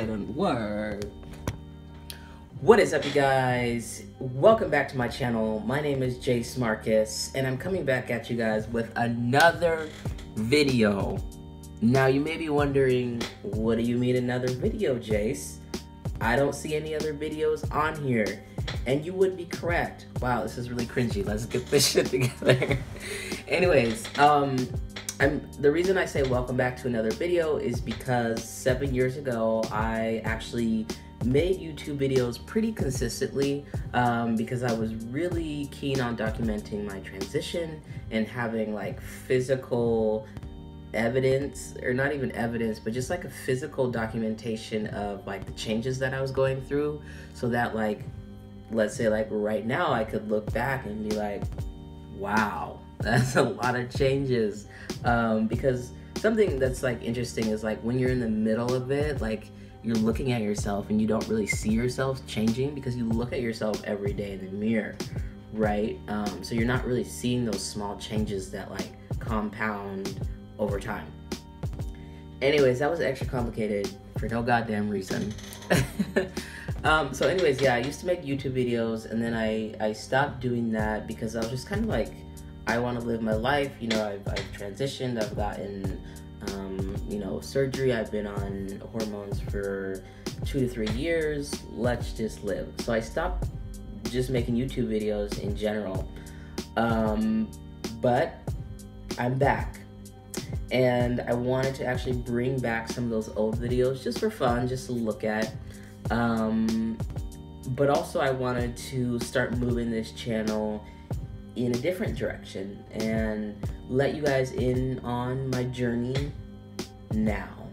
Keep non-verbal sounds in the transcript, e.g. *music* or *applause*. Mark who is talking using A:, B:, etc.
A: didn't work.
B: What is up, you guys? Welcome back to my channel. My name is Jayce Marcus, and I'm coming back at you guys with another video. Now, you may be wondering, what do you mean another video, Jayce? I don't see any other videos on here. And you would be correct. Wow, this is really cringy. Let's get this *laughs* shit together. Anyways, um, I'm the reason I say welcome back to another video is because seven years ago I actually made YouTube videos pretty consistently um, because I was really keen on documenting my transition and having like physical evidence or not even evidence but just like a physical documentation of like the changes that I was going through so that like let's say like right now I could look back and be like wow that's a lot of changes um, because something that's like interesting is like when you're in the middle of it like you're looking at yourself and you don't really see yourself changing because you look at yourself every day in the mirror right? Um, so you're not really seeing those small changes that like compound over time. Anyways that was extra complicated for no goddamn reason. *laughs* Um, so anyways yeah i used to make youtube videos and then i i stopped doing that because i was just kind of like i want to live my life you know i've, I've transitioned i've gotten um, you know surgery i've been on hormones for two to three years let's just live so i stopped just making youtube videos in general um, but i'm back and I wanted to actually bring back some of those old videos just for fun, just to look at. Um, but also, I wanted to start moving this channel in a different direction and let you guys in on my journey now.